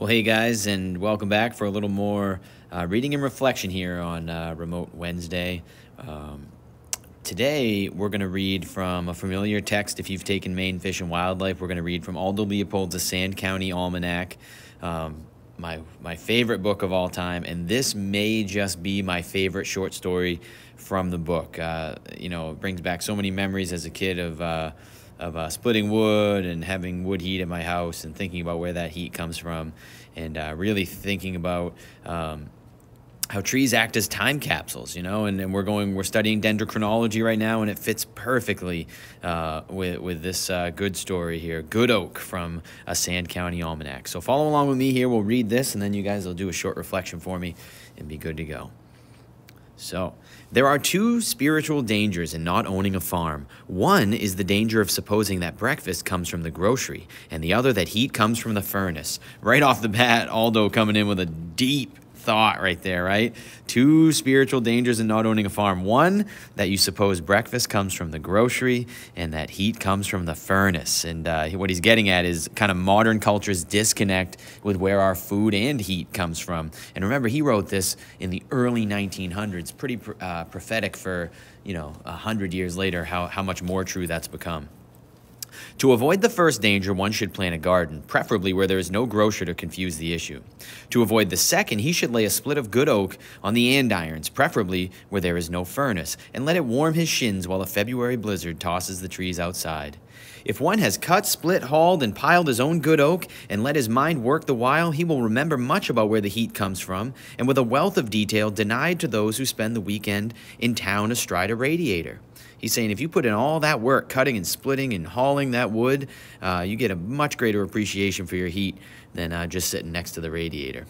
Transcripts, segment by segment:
Well, hey guys, and welcome back for a little more uh, reading and reflection here on uh, Remote Wednesday. Um, today, we're going to read from a familiar text. If you've taken Maine Fish and Wildlife, we're going to read from Aldo Leopold's Sand County Almanac, um, my my favorite book of all time, and this may just be my favorite short story from the book. Uh, you know, it brings back so many memories as a kid of uh, of uh, splitting wood and having wood heat at my house and thinking about where that heat comes from and uh, really thinking about um, how trees act as time capsules, you know, and, and we're going, we're studying dendrochronology right now, and it fits perfectly uh, with, with this uh, good story here, Good Oak from a Sand County Almanac. So follow along with me here. We'll read this, and then you guys will do a short reflection for me and be good to go. So, there are two spiritual dangers in not owning a farm. One is the danger of supposing that breakfast comes from the grocery, and the other that heat comes from the furnace. Right off the bat, Aldo coming in with a deep thought right there, right? Two spiritual dangers in not owning a farm. One, that you suppose breakfast comes from the grocery and that heat comes from the furnace. And uh, what he's getting at is kind of modern culture's disconnect with where our food and heat comes from. And remember, he wrote this in the early 1900s, pretty uh, prophetic for, you know, a hundred years later, how, how much more true that's become. To avoid the first danger, one should plant a garden, preferably where there is no grocer to confuse the issue. To avoid the second, he should lay a split of good oak on the andirons, preferably where there is no furnace, and let it warm his shins while a February blizzard tosses the trees outside. If one has cut, split, hauled, and piled his own good oak, and let his mind work the while, he will remember much about where the heat comes from, and with a wealth of detail denied to those who spend the weekend in town astride a radiator. He's saying if you put in all that work, cutting and splitting and hauling that wood, uh, you get a much greater appreciation for your heat than uh, just sitting next to the radiator.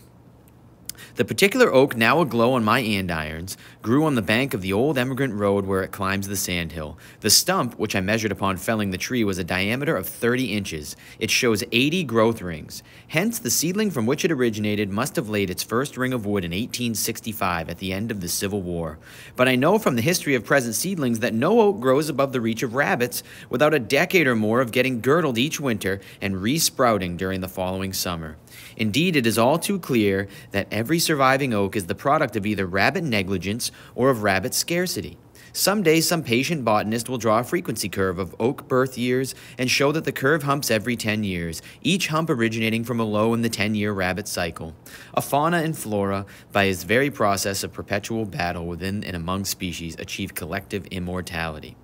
The particular oak now aglow on my andirons grew on the bank of the old emigrant road where it climbs the sandhill. The stump, which I measured upon felling the tree, was a diameter of 30 inches. It shows 80 growth rings. Hence, the seedling from which it originated must have laid its first ring of wood in 1865 at the end of the Civil War. But I know from the history of present seedlings that no oak grows above the reach of rabbits without a decade or more of getting girdled each winter and re-sprouting during the following summer. Indeed, it is all too clear that every surviving oak is the product of either rabbit negligence or of rabbit scarcity. Someday, some patient botanist will draw a frequency curve of oak birth years and show that the curve humps every 10 years, each hump originating from a low in the 10 year rabbit cycle. A fauna and flora, by its very process of perpetual battle within and among species, achieve collective immortality.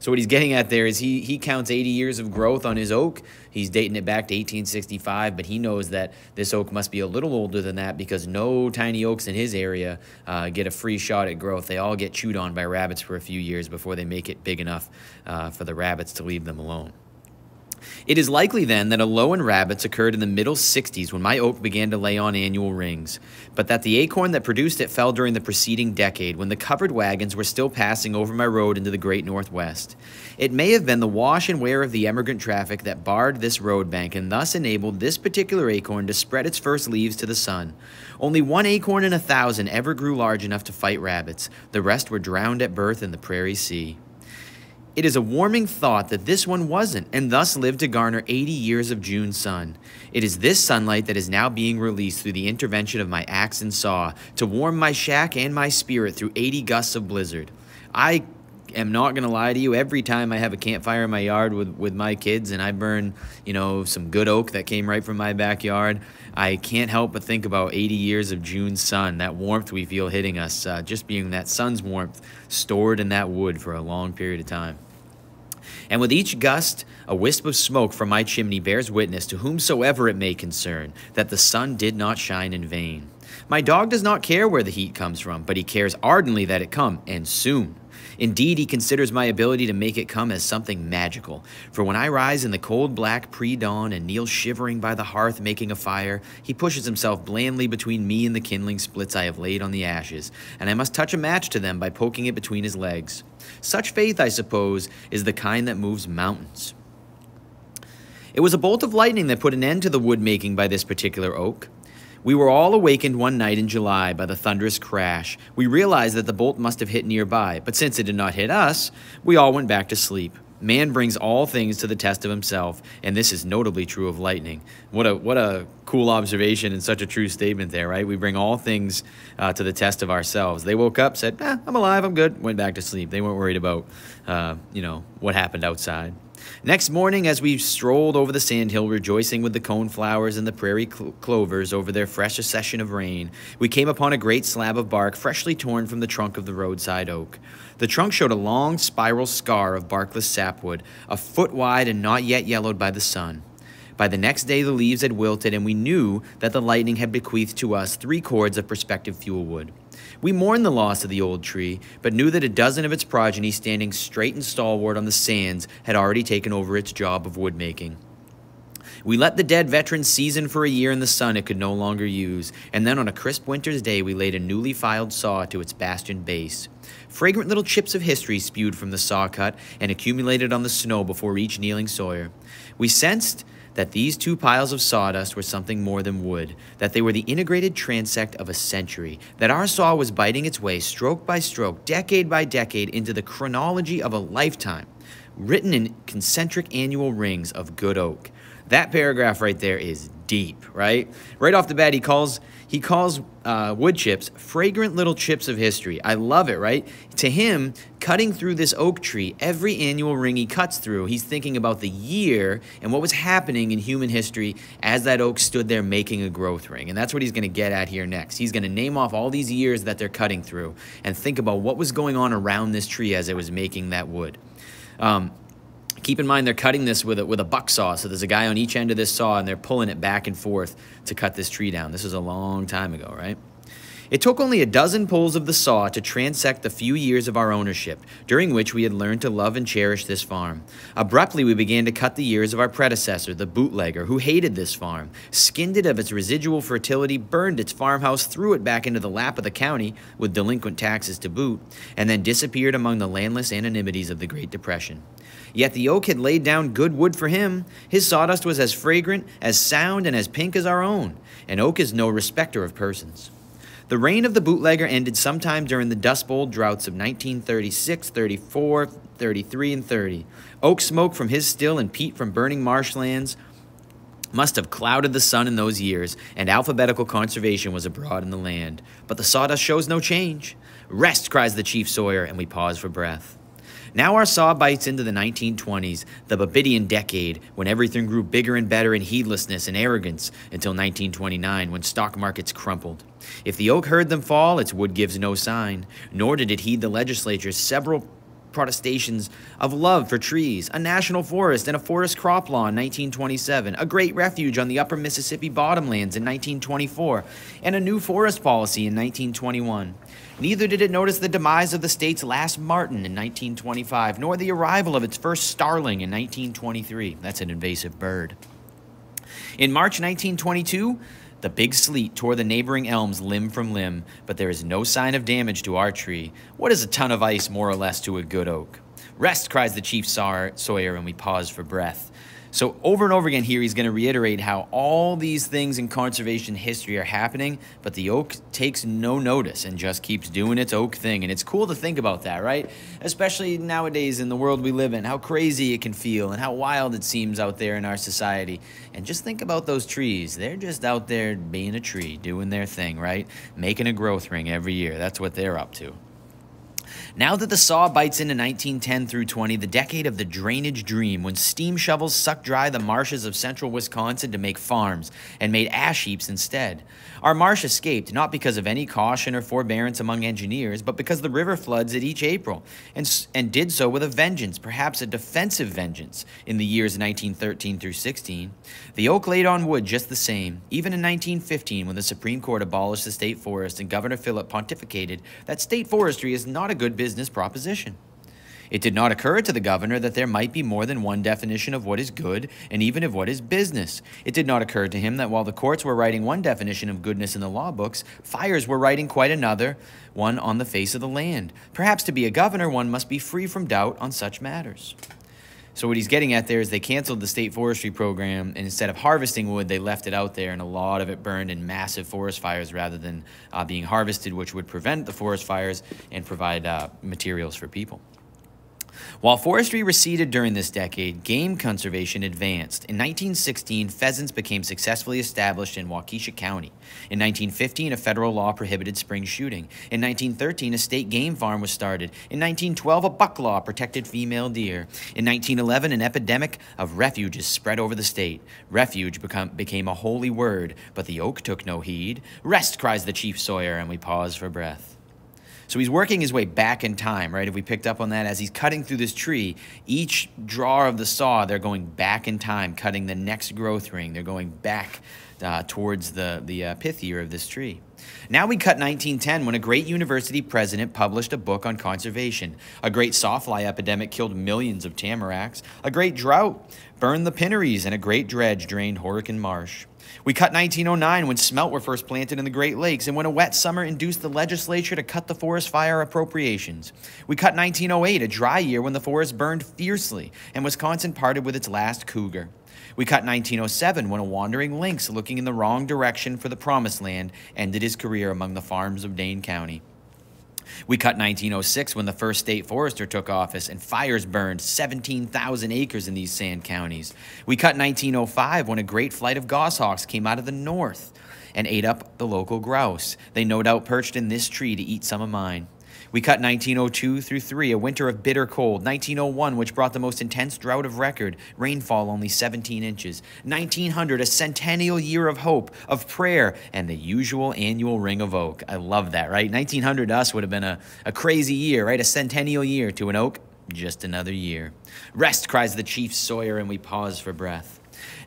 So what he's getting at there is he he counts 80 years of growth on his oak. He's dating it back to 1865, but he knows that this oak must be a little older than that because no tiny oaks in his area uh, get a free shot at growth. They all get chewed on by rabbits for a few years before they make it big enough uh, for the rabbits to leave them alone. It is likely then that a low in rabbits occurred in the middle 60s when my oak began to lay on annual rings, but that the acorn that produced it fell during the preceding decade when the covered wagons were still passing over my road into the great Northwest. It may have been the wash and wear of the emigrant traffic that barred this road bank and thus enabled this particular acorn to spread its first leaves to the sun. Only one acorn in a thousand ever grew large enough to fight rabbits. The rest were drowned at birth in the prairie sea. It is a warming thought that this one wasn't, and thus lived to garner 80 years of June sun. It is this sunlight that is now being released through the intervention of my axe and saw to warm my shack and my spirit through 80 gusts of blizzard. I am not going to lie to you. Every time I have a campfire in my yard with, with my kids and I burn, you know, some good oak that came right from my backyard, I can't help but think about 80 years of June sun, that warmth we feel hitting us, uh, just being that sun's warmth stored in that wood for a long period of time. And with each gust, a wisp of smoke from my chimney bears witness to whomsoever it may concern that the sun did not shine in vain. My dog does not care where the heat comes from, but he cares ardently that it come, and soon. Indeed, he considers my ability to make it come as something magical. For when I rise in the cold black pre dawn and kneel shivering by the hearth making a fire, he pushes himself blandly between me and the kindling splits I have laid on the ashes, and I must touch a match to them by poking it between his legs. Such faith, I suppose, is the kind that moves mountains. It was a bolt of lightning that put an end to the wood making by this particular oak. We were all awakened one night in July by the thunderous crash. We realized that the bolt must have hit nearby, but since it did not hit us, we all went back to sleep. Man brings all things to the test of himself, and this is notably true of lightning. What a what a cool observation and such a true statement there, right? We bring all things uh, to the test of ourselves. They woke up, said, eh, "I'm alive, I'm good," went back to sleep. They weren't worried about, uh, you know, what happened outside. Next morning, as we strolled over the sandhill, rejoicing with the coneflowers and the prairie clo clovers over their fresh accession of rain, we came upon a great slab of bark freshly torn from the trunk of the roadside oak. The trunk showed a long spiral scar of barkless sapwood, a foot wide and not yet yellowed by the sun. By the next day, the leaves had wilted, and we knew that the lightning had bequeathed to us three cords of prospective fuel wood. We mourned the loss of the old tree, but knew that a dozen of its progeny, standing straight and stalwart on the sands, had already taken over its job of woodmaking. We let the dead veteran season for a year in the sun it could no longer use, and then on a crisp winter's day we laid a newly filed saw to its bastion base. Fragrant little chips of history spewed from the saw cut and accumulated on the snow before each kneeling sawyer. We sensed that these two piles of sawdust were something more than wood, that they were the integrated transect of a century, that our saw was biting its way stroke by stroke, decade by decade, into the chronology of a lifetime, written in concentric annual rings of good oak. That paragraph right there is deep, right? Right off the bat, he calls he calls uh, wood chips fragrant little chips of history. I love it, right? To him, cutting through this oak tree, every annual ring he cuts through, he's thinking about the year and what was happening in human history as that oak stood there making a growth ring. And that's what he's going to get at here next. He's going to name off all these years that they're cutting through and think about what was going on around this tree as it was making that wood. Um, Keep in mind they're cutting this with a, with a buck saw, so there's a guy on each end of this saw and they're pulling it back and forth to cut this tree down. This is a long time ago, right? It took only a dozen pulls of the saw to transect the few years of our ownership, during which we had learned to love and cherish this farm. Abruptly, we began to cut the years of our predecessor, the bootlegger, who hated this farm, skinned it of its residual fertility, burned its farmhouse, threw it back into the lap of the county, with delinquent taxes to boot, and then disappeared among the landless anonymities of the Great Depression. Yet the oak had laid down good wood for him. His sawdust was as fragrant, as sound, and as pink as our own. And oak is no respecter of persons. The reign of the bootlegger ended sometime during the Dust Bowl droughts of 1936, 34, 33, and 30. Oak smoke from his still and peat from burning marshlands must have clouded the sun in those years, and alphabetical conservation was abroad in the land. But the sawdust shows no change. Rest, cries the chief sawyer, and we pause for breath. Now our saw bites into the 1920s, the Babbittian decade, when everything grew bigger and better in heedlessness and arrogance until 1929, when stock markets crumpled. If the oak heard them fall, its wood gives no sign, nor did it heed the legislature's several protestations of love for trees, a national forest and a forest crop law in 1927, a great refuge on the upper Mississippi bottomlands in 1924, and a new forest policy in 1921. Neither did it notice the demise of the state's last marten in 1925, nor the arrival of its first starling in 1923. That's an invasive bird. In March 1922, the big sleet tore the neighboring elms limb from limb, but there is no sign of damage to our tree. What is a ton of ice more or less to a good oak? Rest, cries the chief sawyer, and we pause for breath. So, over and over again here, he's going to reiterate how all these things in conservation history are happening, but the oak takes no notice and just keeps doing its oak thing. And it's cool to think about that, right? Especially nowadays in the world we live in, how crazy it can feel and how wild it seems out there in our society. And just think about those trees. They're just out there being a tree, doing their thing, right? Making a growth ring every year. That's what they're up to. Now that the saw bites into 1910 through 20, the decade of the drainage dream, when steam shovels sucked dry the marshes of central Wisconsin to make farms and made ash heaps instead. Our marsh escaped, not because of any caution or forbearance among engineers, but because the river floods it each April, and, and did so with a vengeance, perhaps a defensive vengeance, in the years 1913 through 16. The oak laid on wood just the same, even in 1915 when the Supreme Court abolished the state forest and Governor Philipp pontificated that state forestry is not a good business proposition. It did not occur to the governor that there might be more than one definition of what is good and even of what is business. It did not occur to him that while the courts were writing one definition of goodness in the law books, fires were writing quite another one on the face of the land. Perhaps to be a governor, one must be free from doubt on such matters. So what he's getting at there is they canceled the state forestry program, and instead of harvesting wood, they left it out there, and a lot of it burned in massive forest fires rather than uh, being harvested, which would prevent the forest fires and provide uh, materials for people. While forestry receded during this decade, game conservation advanced. In 1916, pheasants became successfully established in Waukesha County. In 1915, a federal law prohibited spring shooting. In 1913, a state game farm was started. In 1912, a buck law protected female deer. In 1911, an epidemic of refuges spread over the state. Refuge become, became a holy word, but the oak took no heed. Rest, cries the chief sawyer, and we pause for breath. So he's working his way back in time, right? If we picked up on that, as he's cutting through this tree, each draw of the saw, they're going back in time, cutting the next growth ring. They're going back uh, towards the, the uh, pith year of this tree. Now we cut 1910 when a great university president published a book on conservation. A great sawfly epidemic killed millions of tamaracks. A great drought burned the pineries, and a great dredge drained Horicon Marsh. We cut 1909 when smelt were first planted in the Great Lakes and when a wet summer induced the legislature to cut the forest fire appropriations. We cut 1908, a dry year when the forest burned fiercely and Wisconsin parted with its last cougar. We cut 1907 when a wandering lynx looking in the wrong direction for the promised land ended his career among the farms of Dane County. We cut 1906 when the first state forester took office and fires burned 17,000 acres in these sand counties. We cut 1905 when a great flight of goshawks came out of the north and ate up the local grouse. They no doubt perched in this tree to eat some of mine. We cut 1902 through 3, a winter of bitter cold. 1901, which brought the most intense drought of record, rainfall only 17 inches. 1900, a centennial year of hope, of prayer, and the usual annual ring of oak. I love that, right? 1900 to us would have been a, a crazy year, right? A centennial year to an oak, just another year. Rest, cries the chief sawyer, and we pause for breath.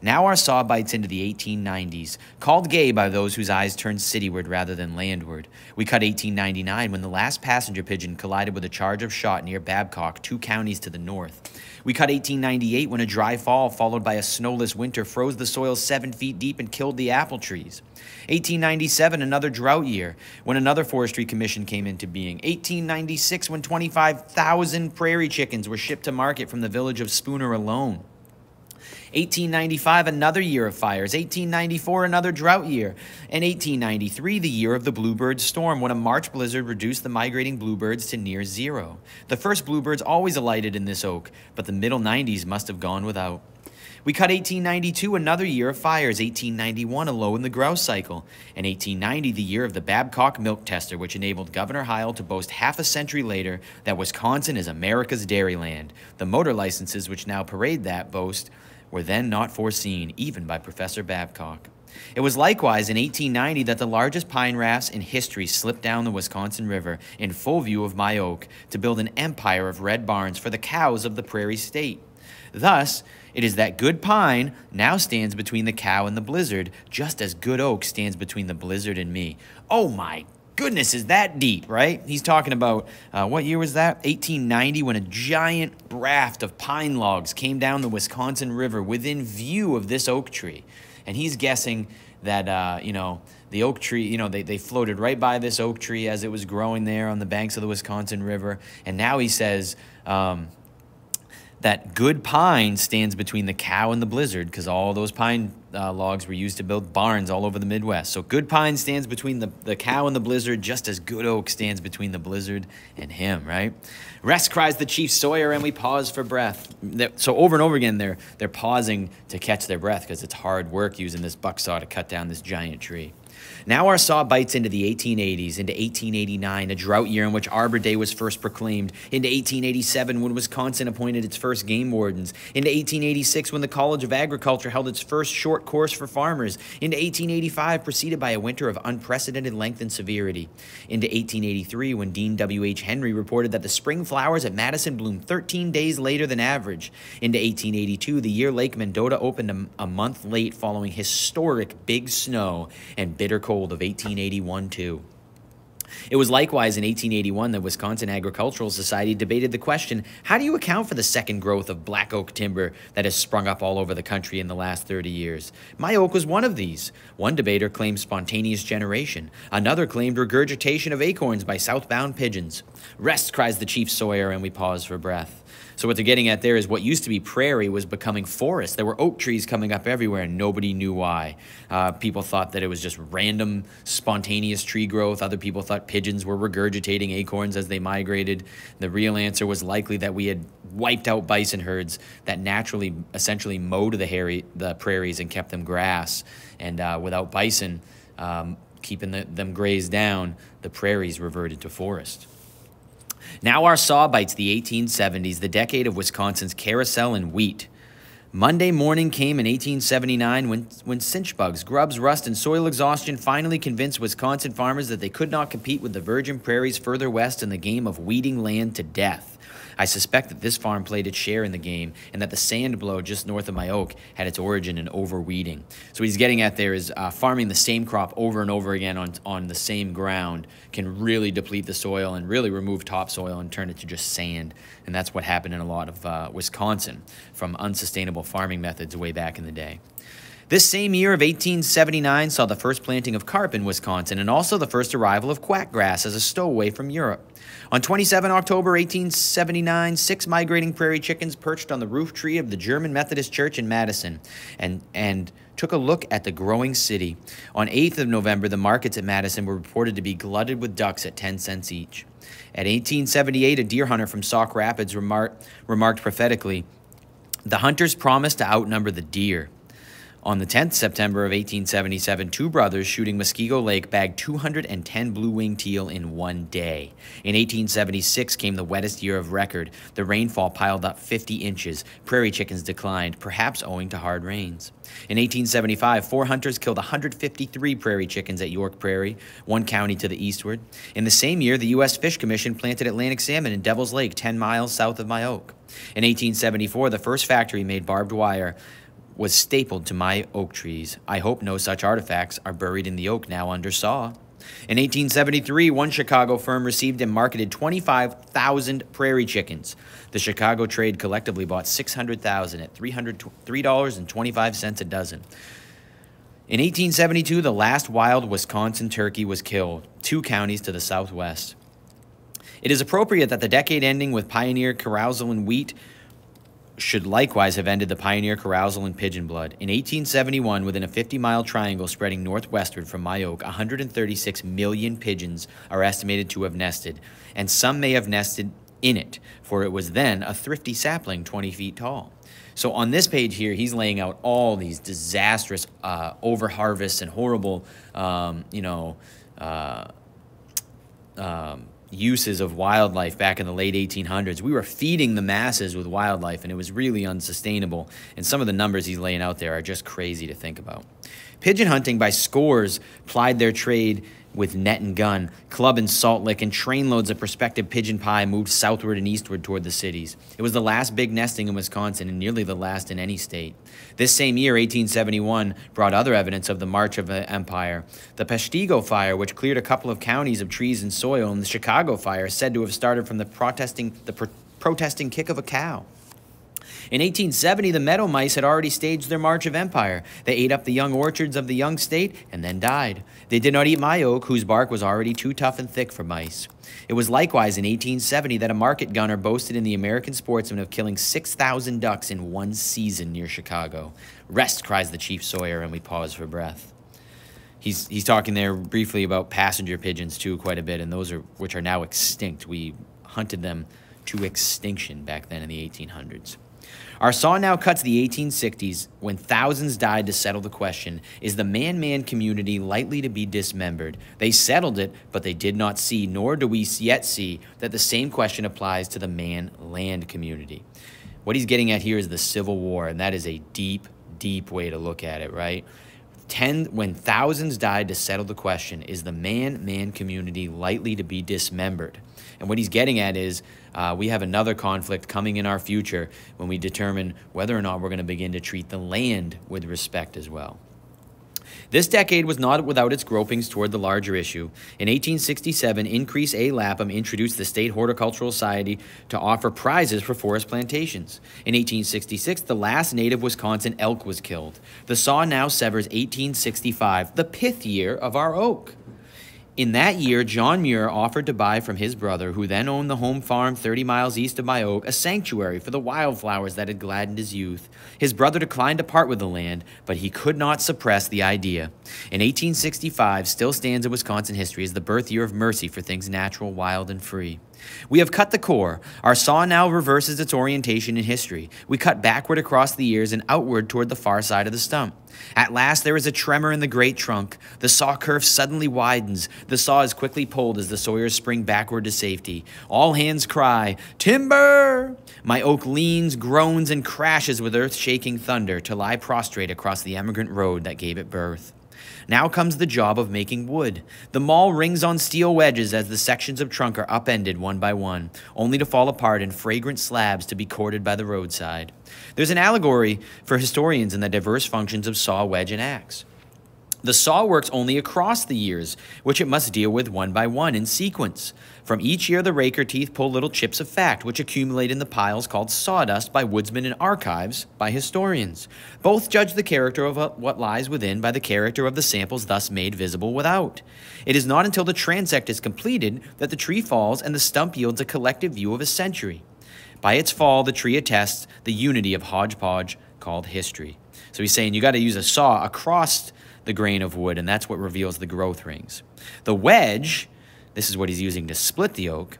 Now our saw bites into the 1890s, called gay by those whose eyes turned cityward rather than landward. We cut 1899 when the last passenger pigeon collided with a charge of shot near Babcock, two counties to the north. We cut 1898 when a dry fall followed by a snowless winter froze the soil seven feet deep and killed the apple trees. 1897, another drought year, when another forestry commission came into being. 1896, when 25,000 prairie chickens were shipped to market from the village of Spooner alone. 1895, another year of fires. 1894, another drought year. And 1893, the year of the bluebird storm, when a March blizzard reduced the migrating bluebirds to near zero. The first bluebirds always alighted in this oak, but the middle 90s must have gone without. We cut 1892, another year of fires, 1891, a low in the grouse cycle, and 1890, the year of the Babcock milk tester, which enabled Governor Heil to boast half a century later that Wisconsin is America's dairyland. The motor licenses which now parade that boast were then not foreseen, even by Professor Babcock. It was likewise in 1890 that the largest pine rafts in history slipped down the Wisconsin River in full view of my oak to build an empire of red barns for the cows of the prairie state. Thus, it is that good pine now stands between the cow and the blizzard, just as good oak stands between the blizzard and me. Oh my goodness, is that deep, right? He's talking about uh, what year was that? 1890, when a giant raft of pine logs came down the Wisconsin River within view of this oak tree. And he's guessing that, uh, you know, the oak tree, you know, they, they floated right by this oak tree as it was growing there on the banks of the Wisconsin River. And now he says, um, that good pine stands between the cow and the blizzard because all those pine uh, logs were used to build barns all over the Midwest. So good pine stands between the, the cow and the blizzard just as good oak stands between the blizzard and him, right? Rest cries the chief sawyer and we pause for breath. So over and over again, they're, they're pausing to catch their breath because it's hard work using this buck saw to cut down this giant tree. Now our saw bites into the 1880s, into 1889, a drought year in which Arbor Day was first proclaimed, into 1887 when Wisconsin appointed its first game wardens, into 1886 when the College of Agriculture held its first short course for farmers, into 1885 preceded by a winter of unprecedented length and severity, into 1883 when Dean W.H. Henry reported that the spring flowers at Madison bloomed 13 days later than average, into 1882 the year Lake Mendota opened a, a month late following historic big snow and bitter cold cold of 1881 too. It was likewise in 1881 that Wisconsin Agricultural Society debated the question how do you account for the second growth of black oak timber that has sprung up all over the country in the last 30 years? My oak was one of these. One debater claimed spontaneous generation, another claimed regurgitation of acorns by southbound pigeons. Rest, cries the chief sawyer, and we pause for breath. So what they're getting at there is what used to be prairie was becoming forest. There were oak trees coming up everywhere, and nobody knew why. Uh, people thought that it was just random, spontaneous tree growth. Other people thought pigeons were regurgitating acorns as they migrated. The real answer was likely that we had wiped out bison herds that naturally, essentially mowed the, hairy, the prairies and kept them grass. And uh, without bison um, keeping the, them grazed down, the prairies reverted to forest. Now our saw bites the 1870s, the decade of Wisconsin's carousel and wheat. Monday morning came in 1879 when, when chinch bugs, grubs, rust, and soil exhaustion finally convinced Wisconsin farmers that they could not compete with the virgin prairies further west in the game of wheating land to death. I suspect that this farm played its share in the game and that the sand blow just north of my oak had its origin in overwheating. So what he's getting at there is uh, farming the same crop over and over again on, on the same ground can really deplete the soil and really remove topsoil and turn it to just sand. And that's what happened in a lot of uh, Wisconsin from unsustainable farming methods way back in the day. This same year of 1879 saw the first planting of carp in Wisconsin and also the first arrival of quackgrass as a stowaway from Europe. On 27 October 1879, six migrating prairie chickens perched on the roof tree of the German Methodist Church in Madison and, and took a look at the growing city. On 8th of November, the markets at Madison were reported to be glutted with ducks at 10 cents each. At 1878, a deer hunter from Sauk Rapids remarked, remarked prophetically, The hunters promised to outnumber the deer. On the 10th September of 1877, two brothers shooting Muskego Lake bagged 210 blue-winged teal in one day. In 1876 came the wettest year of record. The rainfall piled up 50 inches. Prairie chickens declined, perhaps owing to hard rains. In 1875, four hunters killed 153 prairie chickens at York Prairie, one county to the eastward. In the same year, the U.S. Fish Commission planted Atlantic salmon in Devil's Lake, 10 miles south of My Oak. In 1874, the first factory made barbed wire was stapled to my oak trees. I hope no such artifacts are buried in the oak now under saw. In 1873, one Chicago firm received and marketed 25,000 prairie chickens. The Chicago trade collectively bought 600,000 at $3.25 a dozen. In 1872, the last wild Wisconsin turkey was killed, two counties to the southwest. It is appropriate that the decade ending with pioneer carousel and wheat should likewise have ended the pioneer carousal in pigeon blood. In 1871, within a 50 mile triangle spreading northwestward from My Oak, 136 million pigeons are estimated to have nested, and some may have nested in it, for it was then a thrifty sapling 20 feet tall. So on this page here, he's laying out all these disastrous uh, over harvests and horrible, um, you know, uh, um, uses of wildlife back in the late 1800s. We were feeding the masses with wildlife, and it was really unsustainable. And some of the numbers he's laying out there are just crazy to think about. Pigeon hunting by scores plied their trade with net and gun, club and salt lick, and trainloads of prospective pigeon pie moved southward and eastward toward the cities. It was the last big nesting in Wisconsin and nearly the last in any state. This same year, 1871, brought other evidence of the march of the empire. The Peshtigo fire, which cleared a couple of counties of trees and soil, and the Chicago fire, said to have started from the protesting, the pro protesting kick of a cow. In 1870, the meadow mice had already staged their march of empire. They ate up the young orchards of the young state and then died. They did not eat my oak, whose bark was already too tough and thick for mice. It was likewise in 1870 that a market gunner boasted in the American Sportsman of killing 6,000 ducks in one season near Chicago. Rest, cries the chief Sawyer, and we pause for breath. He's, he's talking there briefly about passenger pigeons too, quite a bit, and those are which are now extinct. We hunted them to extinction back then in the 1800s. Our saw now cuts the 1860s when thousands died to settle the question is the man man community likely to be dismembered? They settled it, but they did not see, nor do we yet see, that the same question applies to the man land community. What he's getting at here is the Civil War, and that is a deep, deep way to look at it, right? Ten, when thousands died to settle the question, is the man man community likely to be dismembered? And what he's getting at is uh, we have another conflict coming in our future when we determine whether or not we're going to begin to treat the land with respect as well. This decade was not without its gropings toward the larger issue. In 1867, Increase A. Lapham introduced the State Horticultural Society to offer prizes for forest plantations. In 1866, the last native Wisconsin elk was killed. The saw now severs 1865, the pith year of our oak. In that year, John Muir offered to buy from his brother, who then owned the home farm 30 miles east of My Oak, a sanctuary for the wildflowers that had gladdened his youth. His brother declined to part with the land, but he could not suppress the idea. In 1865, still stands in Wisconsin history as the birth year of mercy for things natural, wild, and free. We have cut the core. Our saw now reverses its orientation in history. We cut backward across the ears and outward toward the far side of the stump. At last, there is a tremor in the great trunk. The saw curve suddenly widens. The saw is quickly pulled as the sawyers spring backward to safety. All hands cry, Timber! My oak leans, groans, and crashes with earth shaking thunder to lie prostrate across the emigrant road that gave it birth. Now comes the job of making wood. The maul rings on steel wedges as the sections of trunk are upended one by one, only to fall apart in fragrant slabs to be corded by the roadside. There's an allegory for historians in the diverse functions of saw, wedge, and axe. The saw works only across the years, which it must deal with one by one in sequence. From each year, the raker teeth pull little chips of fact, which accumulate in the piles called sawdust by woodsmen and archives by historians. Both judge the character of uh, what lies within by the character of the samples thus made visible without. It is not until the transect is completed that the tree falls and the stump yields a collective view of a century. By its fall, the tree attests the unity of hodgepodge called history. So he's saying you got to use a saw across the grain of wood, and that's what reveals the growth rings. The wedge, this is what he's using to split the oak.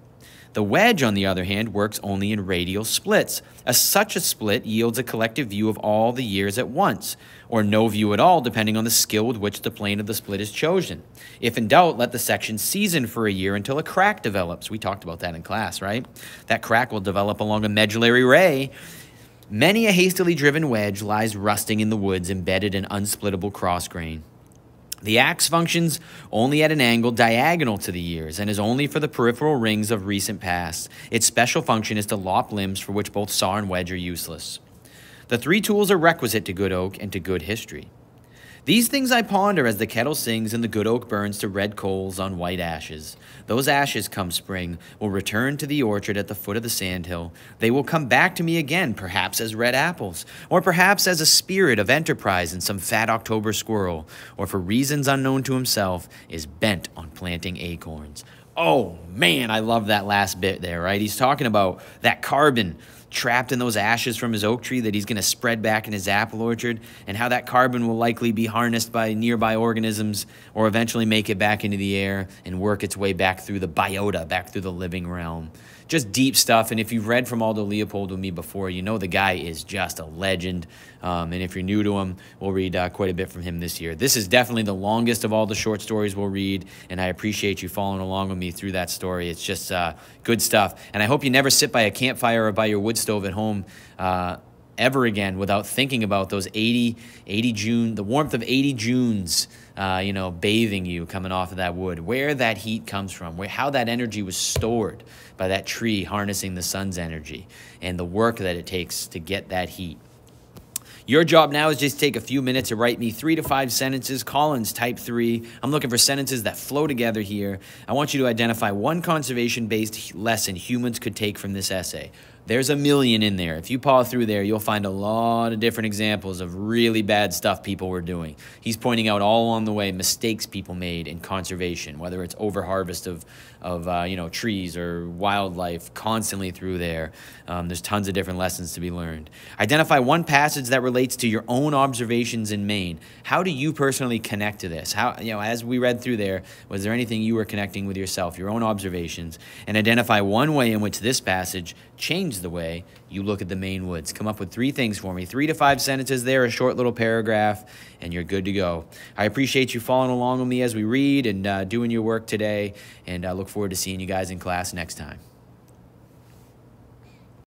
The wedge, on the other hand, works only in radial splits. As such a split yields a collective view of all the years at once, or no view at all, depending on the skill with which the plane of the split is chosen. If in doubt, let the section season for a year until a crack develops. We talked about that in class, right? That crack will develop along a medullary ray, Many a hastily driven wedge lies rusting in the woods, embedded in unsplittable cross grain. The axe functions only at an angle diagonal to the ears and is only for the peripheral rings of recent past. Its special function is to lop limbs for which both saw and wedge are useless. The three tools are requisite to good oak and to good history. These things I ponder as the kettle sings and the good oak burns to red coals on white ashes. Those ashes, come spring, will return to the orchard at the foot of the sandhill. They will come back to me again, perhaps as red apples, or perhaps as a spirit of enterprise in some fat October squirrel, or for reasons unknown to himself, is bent on planting acorns. Oh man, I love that last bit there, right? He's talking about that carbon trapped in those ashes from his oak tree that he's going to spread back in his apple orchard, and how that carbon will likely be harnessed by nearby organisms or eventually make it back into the air and work its way back through the biota, back through the living realm just deep stuff. And if you've read from Aldo Leopold with me before, you know the guy is just a legend. Um, and if you're new to him, we'll read uh, quite a bit from him this year. This is definitely the longest of all the short stories we'll read, and I appreciate you following along with me through that story. It's just uh, good stuff. And I hope you never sit by a campfire or by your wood stove at home. Uh, ever again without thinking about those 80, 80 June, the warmth of 80 Junes, uh, you know, bathing you coming off of that wood, where that heat comes from, where, how that energy was stored by that tree harnessing the sun's energy, and the work that it takes to get that heat. Your job now is just take a few minutes to write me three to five sentences. Collins type three. I'm looking for sentences that flow together here. I want you to identify one conservation based lesson humans could take from this essay. There's a million in there. If you paw through there, you'll find a lot of different examples of really bad stuff people were doing. He's pointing out all along the way mistakes people made in conservation, whether it's overharvest of, of uh, you know, trees or wildlife constantly through there. Um, there's tons of different lessons to be learned. Identify one passage that relates to your own observations in Maine. How do you personally connect to this? How, you know, as we read through there, was there anything you were connecting with yourself, your own observations? And identify one way in which this passage changed the way you look at the Maine woods. Come up with three things for me, three to five sentences there, a short little paragraph, and you're good to go. I appreciate you following along with me as we read and uh, doing your work today, and I look forward to seeing you guys in class next time.